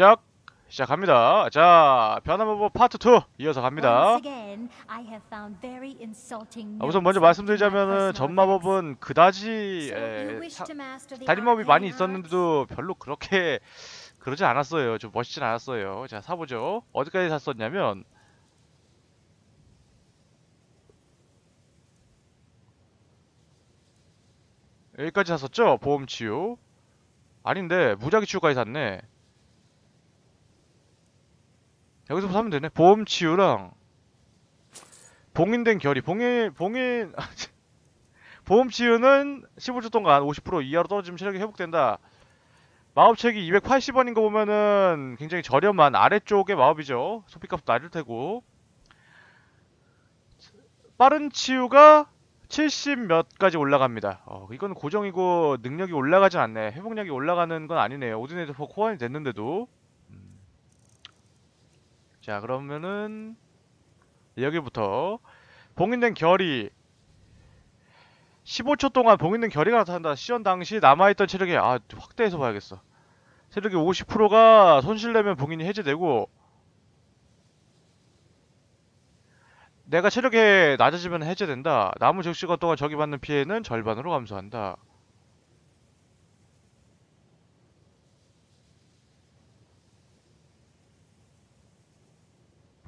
시작 시작합니다. 자 변화무보 파트 2 이어서 갑니다. 아, 우선 먼저 말씀드리자면은 전마법은 그다지 에, 사- the 다림법이 많이? 있었는데도 별로 그렇게 그러지 않았어요. 좀 멋있진 않았어요. 자 사보죠. 어디까지 샀었냐면 여기까지 샀었죠. 보험 치유. 아닌데 무작위 치유까지 샀네. 여기서 사면 되네. 보험 치유랑 봉인된 결의. 봉인 봉인 보험 치유는 15초 동안 50% 이하로 떨어지면 체력이 회복된다. 마법책이 280원인 거 보면은 굉장히 저렴한 아래쪽의 마법이죠. 소비값도 낮을 테고. 빠른 치유가 70몇 가지 올라갑니다. 어, 이건 고정이고 능력이 올라가진 않네. 회복력이 올라가는 건 아니네요. 오디네이터 포 호환이 됐는데도. 음. 자, 그러면은 여기부터 봉인된 결이 15초 동안 봉인된 결의가 나타난다. 시연 당시 남아있던 체력이 아 확대해서 봐야겠어. 체력이 50%가 손실내면 봉인이 해제되고 내가 체력이 낮아지면 해제된다. 남은 적시간 동안 적이 받는 피해는 절반으로 감소한다.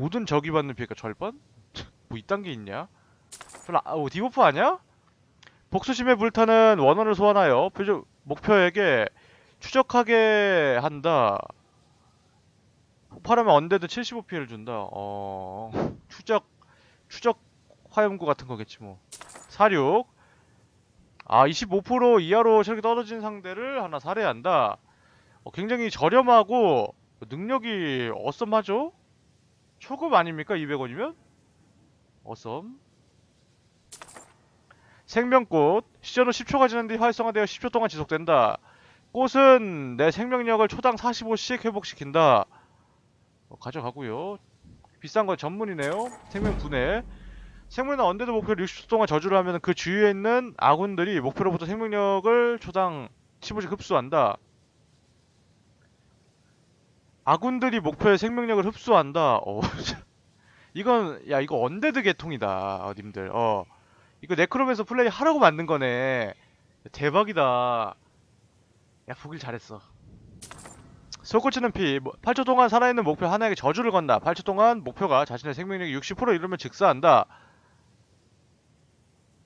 모든 적이 받는 피해가 절반? 뭐 이딴 게 있냐? 별로 아, 어, debuff 아냐? 복수심에 불타는 원령을 소환하여 표적, 목표에게 추적하게 한다. 폭발하면 언데드 75피해를 준다. 어... 추적, 추적 화염구 같은 거겠지 뭐. 사륙. 아, 25% 이하로 체력이 떨어진 상대를 하나 살해한다. 어, 굉장히 저렴하고 능력이 어썸하죠? 초급 아닙니까? 200원이면? 어썸. 생명꽃 시전 후 10초가 지난 뒤 활성화되어 10초 동안 지속된다. 꽃은 내 생명력을 초당 45씩 회복시킨다. 어, 가져가고요. 비싼 건 전문이네요. 생명 분해. 생물이나 undead 목표를 60초 동안 저주를 하면 그 주위에 있는 아군들이 목표로부터 생명력을 초당 15씩 흡수한다. 아군들이 목표의 생명력을 흡수한다. 어, 이건 야 이거 undead 계통이다, 어, 님들. 어. 이거 네크롬에서 플레이 하라고 만든 거네. 대박이다. 야, 보길 잘했어. 솟구치는 피. 8초 동안 살아있는 목표 하나에게 저주를 건다. 8초 동안 목표가 자신의 생명력이 60% 이르면 즉사한다.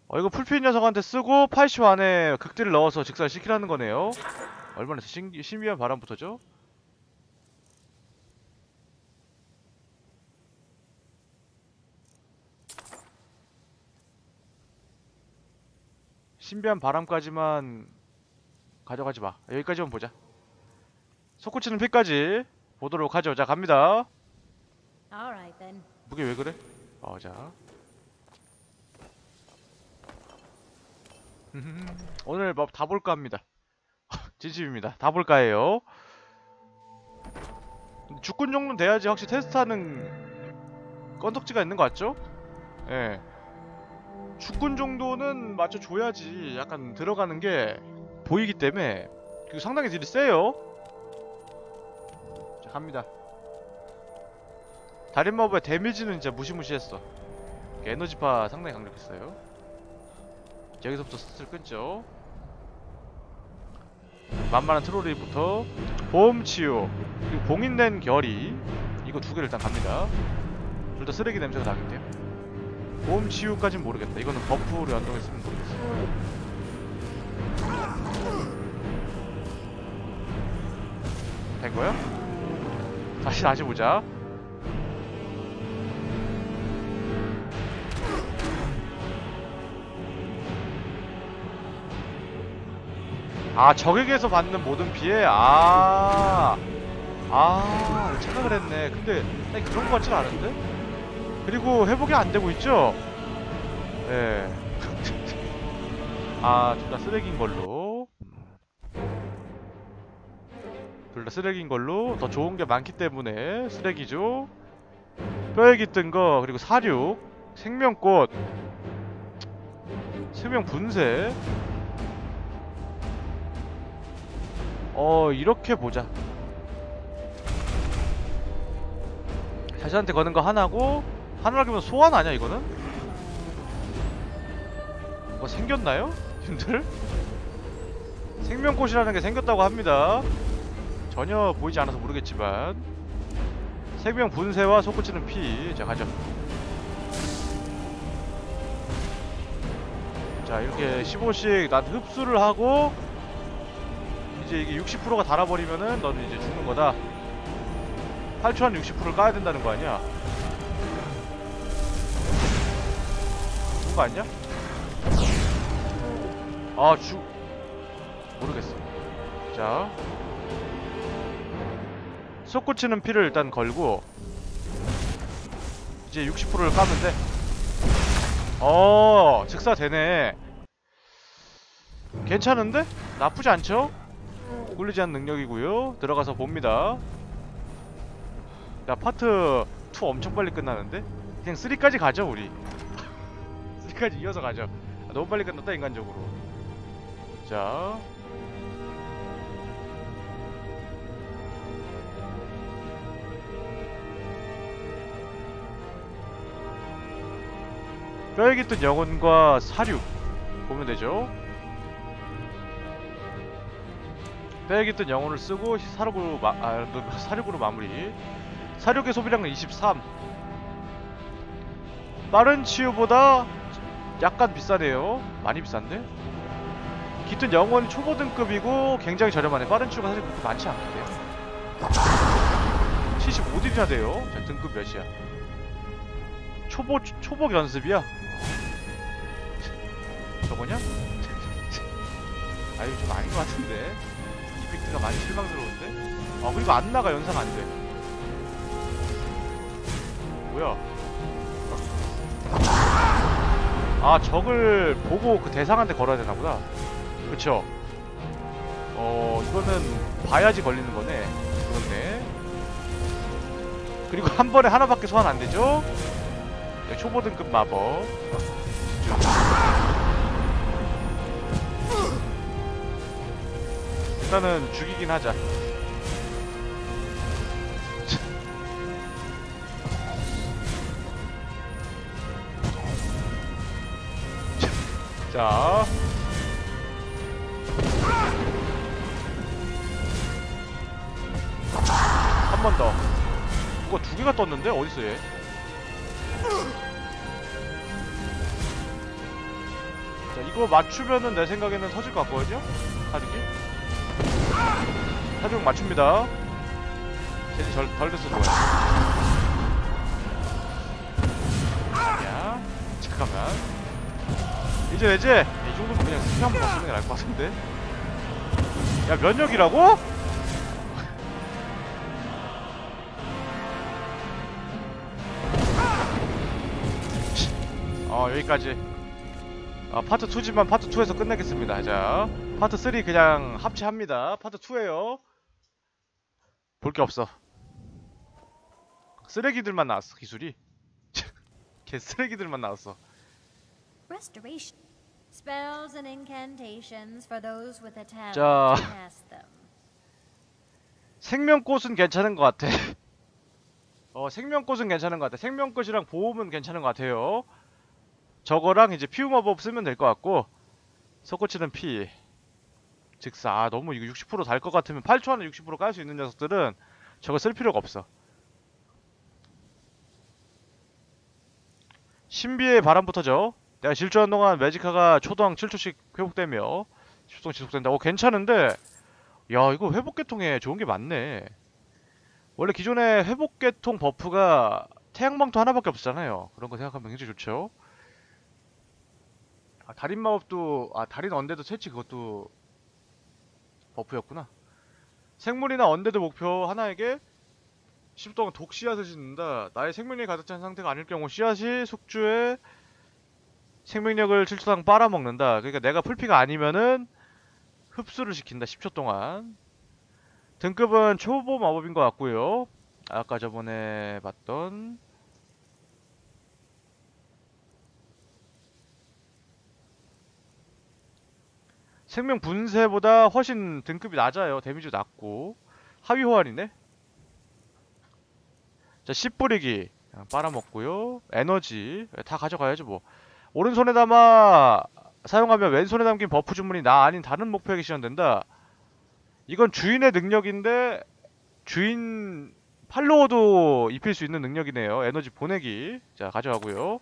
어, 이거 풀피 녀석한테 쓰고 80 안에 극딜을 넣어서 즉사를 시키라는 거네요. 얼마나 신, 신비한 바람부터죠? 신비한 바람까지만 가져가지 마. 여기까지만 보자. 솟구치는 피까지 보도록 하죠. 자, 갑니다. 무게 왜 그래? 어, 자. 오늘 뭐다 볼까 합니다. 진심입니다. 다 볼까 해요. 죽군 정도는 돼야지 확실히 테스트하는 건덕지가 있는 것 같죠? 예. 죽군 정도는 맞춰줘야지 약간 들어가는 게 보이기 때문에 그리고 상당히 딜이 세요. 자, 갑니다. 달인 마법의 데미지는 진짜 무시무시했어. 에너지파 상당히 강력했어요. 여기서부터 스스를 끊죠. 만만한 트롤리부터 보험치유 그리고 봉인된 결이 이거 두 개를 일단 갑니다. 둘 다 쓰레기 냄새가 나겠대요. 보험치유까진 모르겠다. 이거는 버프로 연동했으면 모르겠어. 된 거야? 다시 다시 보자. 아 적에게서 받는 모든 피해 아. 아, 착각을 했네. 근데 나 그런 것 같진 않은데? 그리고 회복이 안 되고 있죠? 예. 아, 둘 다 쓰레기인 걸로. 둘 다 쓰레기인 걸로. 더 좋은 게 많기 때문에 쓰레기죠. 뼈에 깃든 거, 그리고 사륙, 생명꽃, 생명 분쇄. 어, 이렇게 보자. 가시한테 거는 거 하나고 하나라기면 소환 아니야 이거는? 뭐 생겼나요? 님들? 생명꽃이라는 게 생겼다고 합니다 전혀 보이지 않아서 모르겠지만 생명 분쇄와 솟구치는 피. 자, 가죠. 자, 이렇게 15씩 난 흡수를 하고 이제 이게 60%가 달아버리면은 너는 이제 죽는 거다. 8초 한 60%를 까야 된다는 거 아니야? 거 아니야? 아, 죽... 모르겠어. 자, 솟구치는 피를 일단 걸고 이제 60%를 까면 돼. 어, 즉사 되네. 괜찮은데? 나쁘지 않죠? 꿀리지 않는 능력이고요. 들어가서 봅니다. 야, 파트 2 엄청 빨리 끝나는데? 그냥 3까지 가죠, 우리. 3까지 이어서 가죠. 아, 너무 빨리 끝났다, 인간적으로. 자, 뼈에 깃든 영혼과 사륙 보면 되죠. 뼈에 깃든 영혼을 쓰고 사륙으로 마, 아, 사륙으로 마무리. 사륙의 소비량은 23. 빠른 치유보다 약간 비싸네요. 많이 비싼데? 깃든 영혼이 초보 등급이고 굉장히 저렴하네. 빠른 치유가 사실 그렇게 많지 않긴 해요. 75딜이나 돼요. 자, 등급 몇이야? 초보 초보 연습이야. 저거냐? 아 이거 좀 아닌 것 같은데 이펙트가 많이 실망스러운데? 아 그리고 안 나가 연상 안 돼. 뭐야? 아 적을 보고 그 대상한테 걸어야 되나 보다. 그쵸? 어 이거는 봐야지 걸리는 거네. 그렇네. 그리고 한 번에 하나밖에 소환 안 되죠? 네, 초보 등급 마법. 일단은 죽이긴 하자. 자. 한 번 더. 이거 두 개가 떴는데? 어딨어 얘? 자, 이거 맞추면은 내 생각에는 터질 것 같거든요? 사륙이? 사륙 맞춥니다. 쟤는 절, 덜 됐어, 좋아요. 야, 잠깐만. 이제, 이제! 이 정도면 그냥 스피 한번 맞추는 게 나을 것 같은데? 야, 면역이라고? 어, 여기까지. 아, 파트 2지만 파트 2에서 끝내겠습니다. 자, 파트 3 그냥 합체합니다. 파트 2에요. 볼 게 없어. 쓰레기들만 나왔어, 기술이. 개 쓰레기들만 나왔어. Restoration. Spells and incantations for those with a talent 자. to cast them. 생명꽃은 괜찮은 것 같아. 어, 생명꽃은 괜찮은 것 같아. 생명꽃이랑 보험은 괜찮은 것 같아요. 저거랑 이제 피우 마법 쓰면 될 것 같고 솟구치는 피 즉사 아, 너무 이거 60%달 것 같으면 8초 안에 60%깔 수 있는 녀석들은 저거 쓸 필요가 없어 신비의 바람부터죠 내가 질주하는 동안 magicka가 초당 7초씩 회복되며 10초 지속된다. 어 괜찮은데 야 이거 회복계통에 좋은 게 많네. 원래 기존에 회복계통 buff가 태양방토 하나밖에 없었잖아요. 그런 거 생각하면 굉장히 좋죠. 아 달인 마법도 아 달인 undead 채취 그것도 buff였구나. 생물이나 undead 목표 하나에게 10 동안 독 씨앗을 짓는다. 나의 생명력이 가득 찬 상태가 아닐 경우 씨앗이 숙주의 생명력을 7초당 빨아먹는다 그러니까 내가 풀피가 아니면은 흡수를 시킨다 10초 동안 등급은 초보 마법인 것 같고요 아까 저번에 봤던 생명 분쇄보다 훨씬 등급이 낮아요. 데미지 낮고 하위 호환이네. 자, 씨 뿌리기 빨아먹고요. 에너지 다 가져가야죠 뭐. 오른손에다마 사용하면 왼손에 담긴 buff 주문이 나 아닌 다른 목표에게 시전된다. 이건 주인의 능력인데 주인 팔로워도 입힐 수 있는 능력이네요. 에너지 보내기. 자, 가져가고요.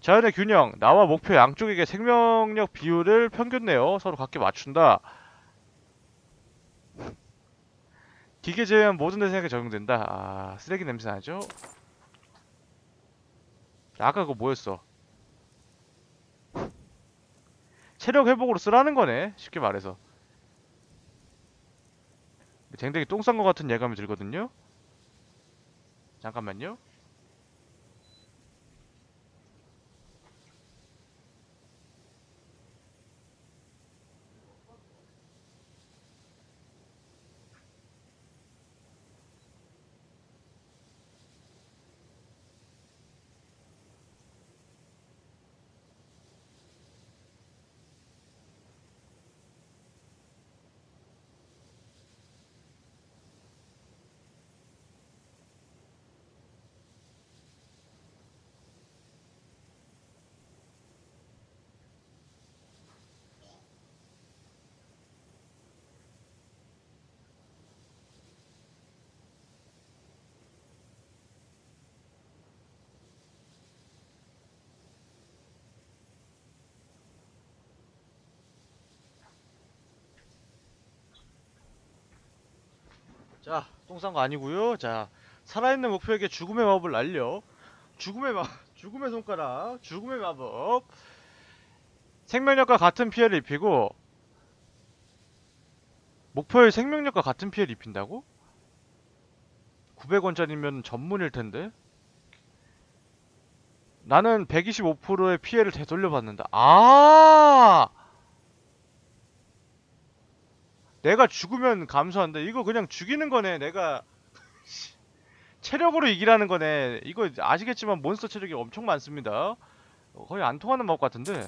자연의 균형. 나와 목표 양쪽에게 생명력 비율을 평균 내어 서로 각기 맞춘다. 기계 제외한 모든 대상에게 적용된다. 아, 쓰레기 냄새 나죠? 아까 그거 뭐였어? 체력 회복으로 쓰라는 거네. 쉽게 말해서. 댕댕이 똥싼것 같은 예감이 들거든요. 잠깐만요. 자, 똥 싼 거 아니고요. 자, 살아있는 목표에게 죽음의 마법을 날려. 죽음의 마, 죽음의 손가락, 죽음의 마법. 생명력과 같은 피해를 입히고 목표의 생명력과 같은 피해를 입힌다고? 900원짜리면 전문일 텐데. 나는 125%의 피해를 되돌려 받는다. 아! 내가 죽으면 감소한다. 이거 그냥 죽이는 거네. 내가 체력으로 이기라는 거네. 이거 아시겠지만 몬스터 체력이 엄청 많습니다. 어, 거의 안 통하는 법 같은데.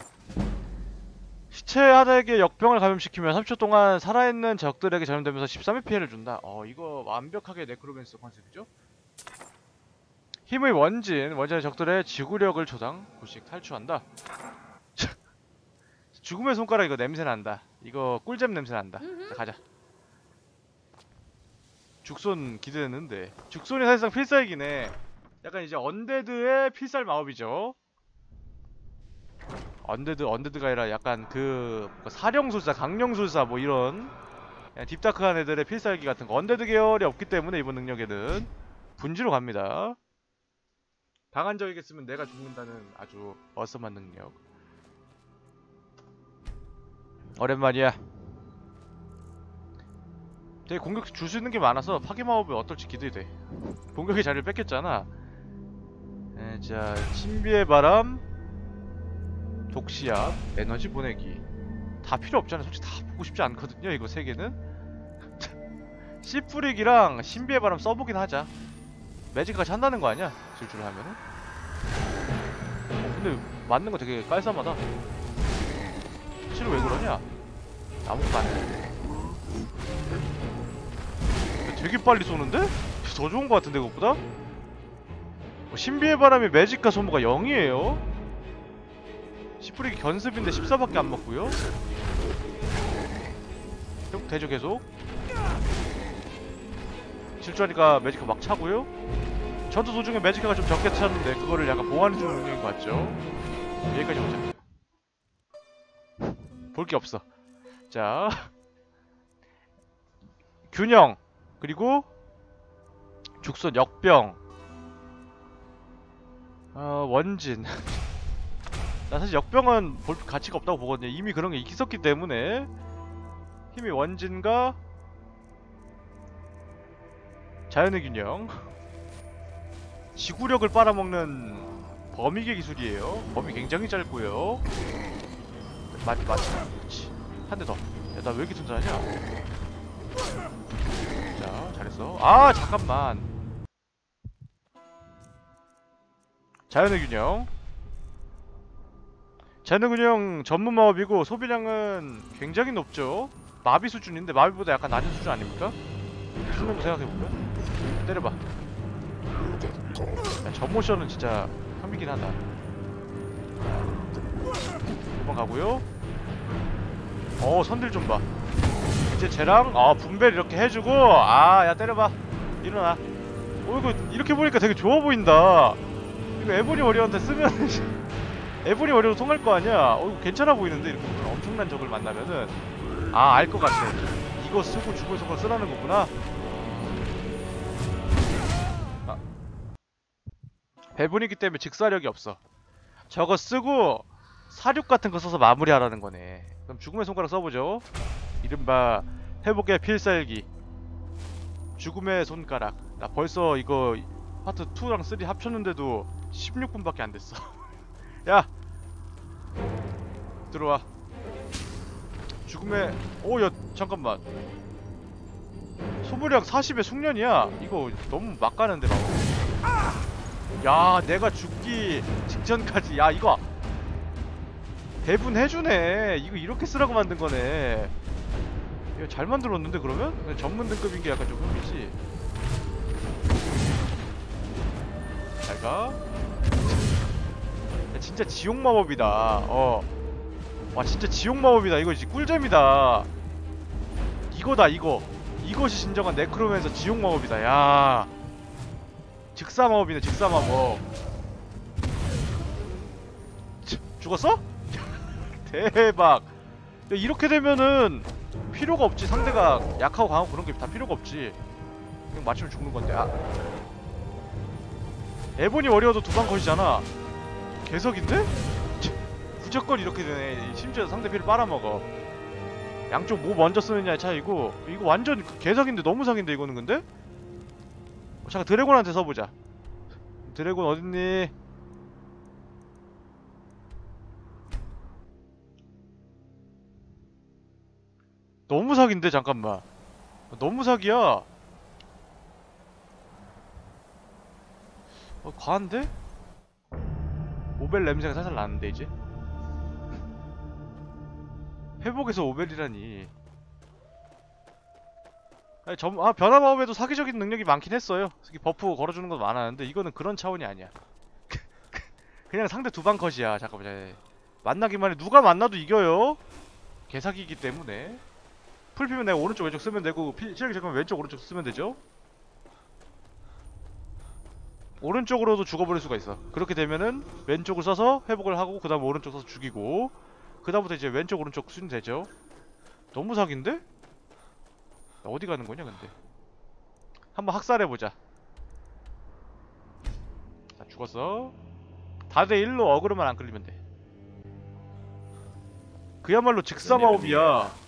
시체 하나에게 역병을 감염시키면 30초 동안 살아있는 적들에게 전염되면서 13의 피해를 준다. 어, 이거 완벽하게 necromance 컨셉이죠? 힘의 원진, 원진의 적들의 지구력을 초당, 구씩 탈출한다. 죽음의 손가락 이거 냄새 난다. 이거 꿀잼 냄새 난다. 자, 가자. 죽손 기대되는데. 죽손이 사실상 필살기네. 약간 이제 undead의 필살 마법이죠. undead, undead가 아니라 약간 그 사령술사, 강령술사 뭐 이런 deep dark한 애들의 필살기 같은 거. undead 계열이 없기 때문에 이번 능력에는 분지로 갑니다. 쓰면 내가 죽는다는 아주 어썸한 능력. 오랜만이야. 되게 공격 줄 수 있는 게 많아서 파괴 마법이 어떨지 기대돼. 공격의 자리를 뺏겼잖아. 에, 자, 신비의 바람, 독시압, 에너지 보내기. 다 필요 없잖아. 솔직히 다 보고 싶지 않거든요. 이거 세 개는. 씨 뿌리기랑 신비의 바람 써보긴 하자. 매직까지 한다는 거 아니야? 질주를 하면은. 어, 근데 맞는 거 되게 깔쌈하다. 실은 왜 그러냐? 아무것도 안 해. 되게 빨리 쏘는데? 더 좋은 것 같은데 그것보다? 어, 신비의 바람이 매직과 소모가 0이에요? 시프리기 견습인데 14밖에 안 계속 되죠 계속 질주하니까 매직카 막 차고요 전투 도중에 매직카가 좀 적게 찼는데 그거를 약간 보완해주는 능력인 것 같죠 여기까지 보자 볼 게 없어. 자, 균형 그리고 죽선 역병, 어, 원진. 나 사실 역병은 볼 가치가 없다고 보거든요. 이미 그런 게 있었기 때문에 힘이 원진과 자연의 균형, 지구력을 빨아먹는 범위계 기술이에요. 범위 굉장히 짧고요. 맞지 맞지 그렇지 한 대 더. 야 나 왜 이렇게 튼튼하냐? 자 잘했어. 아 잠깐만. 자연의 균형. 자연의 균형 전문 마법이고 소비량은 굉장히 높죠. 마비 수준인데 마비보다 약간 낮은 수준 아닙니까? 수면 생각해보면 때려봐. 야, 저 모션은 진짜 혐이긴 하다. 한번 가고요. 어 선들 좀 봐. 이제 쟤랑 아 분배를 이렇게 해주고 아 야 때려봐 일어나. 어 이거 이렇게 보니까 되게 좋아 보인다. 이거 에보니 워리어한테 쓰면 에보니 워리어 통할 거 아니야. 어 이거 괜찮아 보이는데 이렇게 엄청난 적을 만나면은 아 알 것 같아. 이거 쓰고 죽을 속을 쓰라는 거구나. 아. 배분이기 때문에 직사력이 없어. 저거 쓰고 사륙 같은 거 써서 마무리하라는 거네. 그럼 죽음의 손가락 써보죠. 이른바 회복의 필살기. 죽음의 손가락. 나 벌써 이거 파트 2랑 3 합쳤는데도 16분밖에 안 됐어. 야! 들어와. 죽음의 오, 야, 잠깐만. 소물약 40의 숙련이야. 이거 너무 막 가는데, 막. 야, 내가 죽기 직전까지. 야, 이거 배분해주네. 이거 이렇게 쓰라고 만든 거네. 이거 잘 만들었는데, 그러면? 그냥 전문 등급인 게 약간 좀 흠이지. 잘 가. 야, 진짜 지옥 마법이다. 어. 와, 진짜 지옥 마법이다. 이거 진짜 꿀잼이다. 이거다, 이거. 이것이 진정한 네크로맨서 지옥 마법이다. 야. 직사 마법이네, 직사 마법. 치, 죽었어? 대박. 야, 이렇게 되면은 필요가 없지. 상대가 약하고 강하고 그런 게 다 필요가 없지. 그냥 맞추면 죽는 건데. 아. 에보니 워리어도 두방 컷이잖아. 개석인데? 치, 무조건 이렇게 되네. 심지어 상대 피를 빨아먹어. 양쪽 뭐 먼저 쓰느냐의 차이고 이거 완전 개석인데 너무 사기인데 이거는 근데? 어, 잠깐 드래곤한테 써보자 드래곤 어딨니? 너무 사기인데 잠깐만 너무 사기야 어 과한데? 오밸 냄새가 살살 나는데 이제 회복에서 오밸이라니. 아니, 점, 아, 변화 마법에도 사기적인 능력이 많긴 했어요. 버프 걸어주는 것도 많았는데 이거는 그런 차원이 아니야. 그냥 상대 두 방 컷이야. 잠깐만. 자, 만나기만 해. 누가 만나도 이겨요. 개사기이기 때문에. 풀피면 내가 오른쪽 왼쪽 쓰면 되고 피, 실력이 잠깐 왼쪽 오른쪽 쓰면 되죠. 오른쪽으로도 죽어버릴 수가 있어. 그렇게 되면은 왼쪽을 써서 회복을 하고 그 다음 오른쪽 써서 죽이고 그 다음부터 이제 왼쪽 오른쪽 수준 되죠? 너무 사기인데? 어디 가는 거냐 근데? 한번 학살해보자. 자 죽었어. 다대 1로 어그로만 안 끌리면 돼. 그야말로 직사마법이야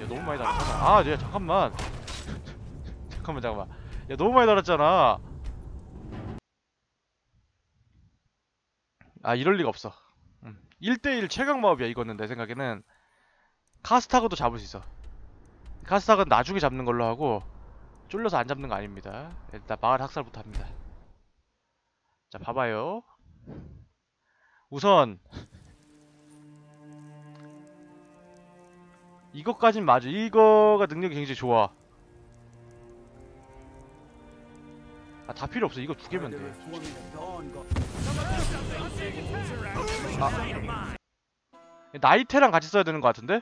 야 너무 많이 달았잖아. 아야 잠깐만. 잠깐만 잠깐만. 야 너무 많이 달았잖아. 아 이럴 리가 없어. 음. 1대1 최강 마법이야 이거는 내 생각에는. 카스타그도 잡을 수 있어. 카스타그는 나중에 잡는 걸로 하고 쫄려서 안 잡는 거 아닙니다. 일단 마을 학살부터 합니다. 자 봐봐요. 우선 이것까진 맞아. 이거가 능력이 굉장히 좋아. 아, 다 필요 없어. 이거 두 개면 돼. 아. 나이테랑 같이 써야 되는 것 같은데?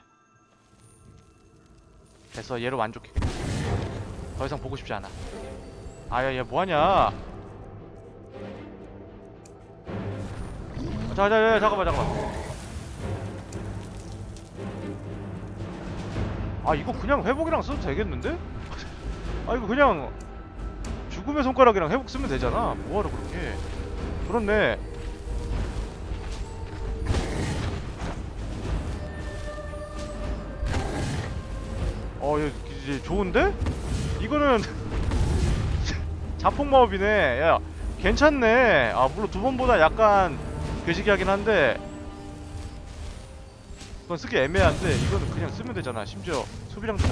됐어. 얘로 만족해. 더 이상 보고 싶지 않아. 아야, 얘 뭐하냐? 아, 자, 자, 자, 잠깐만, 잠깐만. 아 이거 그냥 회복이랑 써도 되겠는데? 아 이거 그냥 죽음의 손가락이랑 회복 쓰면 되잖아. 뭐하러 그렇게 그렇네. 어 이제 좋은데? 이거는 자폭 마법이네. 야 괜찮네. 아 물론 두 번보다 약간 괴식이 하긴 한데. 그건 쓰기 애매한데 이거는 그냥 쓰면 되잖아 심지어 소비량 좀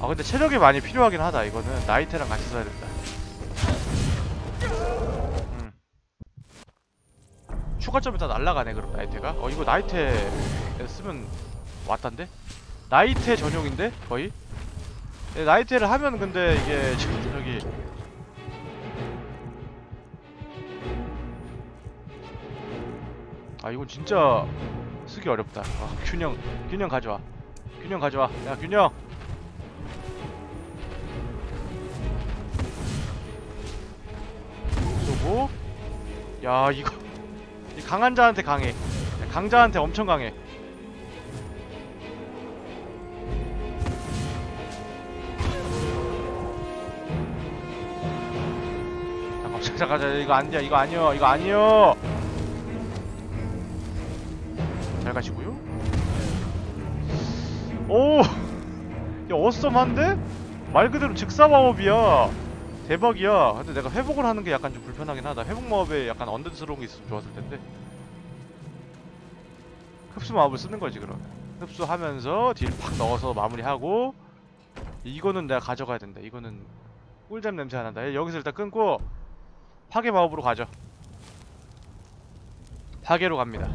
아, 근데 체력이 많이 필요하긴 하다. 이거는 나이테랑 같이 써야 된다. 음. 추가점이 다 날라가네, 그럼 나이테가. 어, 이거 나이테 쓰면 왔단데? 나이테 전용인데? 거의? 네, 나이테를 하면 근데 이게 지금 아 이건 진짜 쓰기 어렵다. 아, 균형 균형 가져와. 균형 가져와. 야 균형! 쏘고. 야 이거. 이 강한 자한테 강해. 강자한테 엄청 강해. 잠깐 잠깐 이거 아니야 이거 아니요 이거 아니요 잘 가시고요. 오! 야 어썸한데? 말 그대로 즉사마법이야. 대박이야. 근데 내가 회복을 하는 게 약간 좀 불편하긴 하다. 회복 마법에 약간 언데드스러운 게 있으면 좋았을 텐데. 흡수 마법을 쓰는 거지 그러면. 흡수하면서 딜 팍 넣어서 마무리하고 이거는 내가 가져가야 된다. 이거는 꿀잼 냄새 안 난다. 여기서 일단 끊고 파괴 마법으로 가죠. 파괴로 갑니다